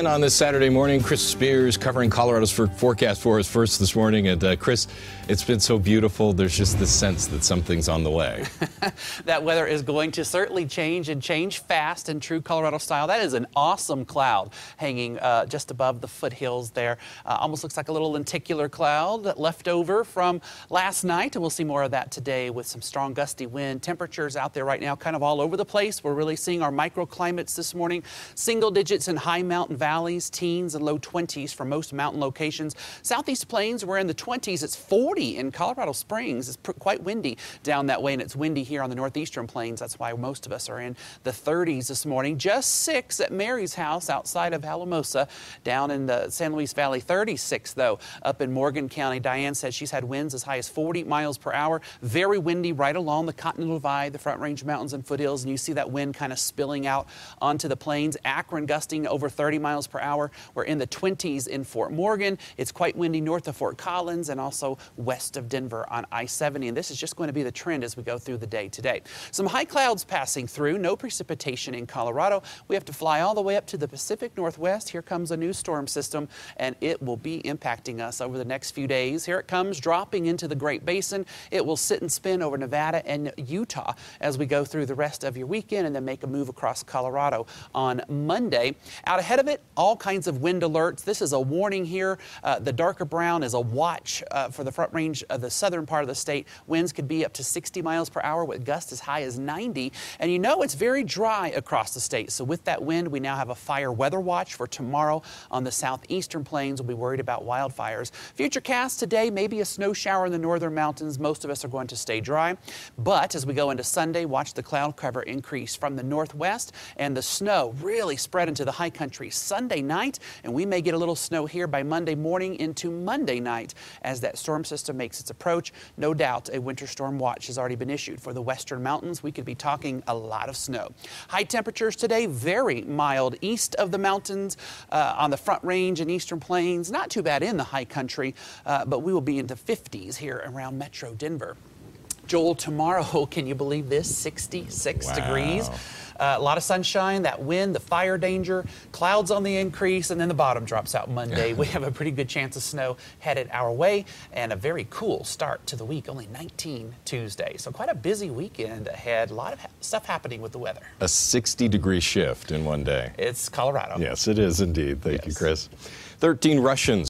10 on this Saturday morning. Chris Spears covering Colorado's for forecast for us first this morning. And uh, Chris, it's been so beautiful. There's just this sense that something's on the way. that weather is going to certainly change and change fast in true Colorado style. That is an awesome cloud hanging uh, just above the foothills there. Uh, almost looks like a little lenticular cloud that left over from last night. And we'll see more of that today with some strong gusty wind. Temperatures out there right now kind of all over the place. We're really seeing our microclimates this morning. Single digits in high mountain valleys, teens and low 20s for most mountain locations. Southeast plains, we're in the 20s. It's 40 in Colorado Springs. It's quite windy down that way, and it's windy here on the northeastern plains. That's why most of us are in the 30s this morning. Just six at Mary's house outside of Alamosa. Down in the San Luis Valley, 36 though, up in Morgan County. Diane says she's had winds as high as 40 miles per hour. Very windy right along the Continental Divide, the Front Range Mountains and foothills, and you see that wind kind of spilling out onto the plains. Akron gusting over 30 miles per hour. We're in the 20s in Fort Morgan. It's quite windy north of Fort Collins and also west of Denver on I-70. And this is just going to be the trend as we go through the day today. Some high clouds passing through, no precipitation in Colorado. We have to fly all the way up to the Pacific Northwest. Here comes a new storm system and it will be impacting us over the next few days. Here it comes dropping into the Great Basin. It will sit and spin over Nevada and Utah as we go through the rest of your weekend and then make a move across Colorado on Monday. Out ahead of it, all kinds of wind alerts. This is a warning here. Uh, the darker brown is a watch uh, for the front range of the southern part of the state. Winds could be up to 60 miles per hour with gusts as high as 90. And you know it's very dry across the state. So with that wind, we now have a fire weather watch for tomorrow on the southeastern plains. We'll be worried about wildfires. Futurecast today, maybe a snow shower in the northern mountains. Most of us are going to stay dry. But as we go into Sunday, watch the cloud cover increase from the northwest and the snow really spread into the high country Sunday night. And we may get a little snow here by Monday morning into Monday night as that storm system makes its approach. No doubt a winter storm watch has already been issued for the western mountains. We could be talking a lot of snow. High temperatures today, very mild east of the mountains uh, on the front range and eastern plains. Not too bad in the high country, uh, but we will be in the 50s here around metro Denver. Joel, tomorrow, can you believe this? 66 wow. degrees. Uh, a lot of sunshine, that wind, the fire danger, clouds on the increase, and then the bottom drops out Monday. we have a pretty good chance of snow headed our way and a very cool start to the week, only 19 Tuesday. So quite a busy weekend ahead. A lot of ha stuff happening with the weather. A 60 degree shift in one day. It's Colorado. Yes, it is indeed. Thank yes. you, Chris. 13 Russians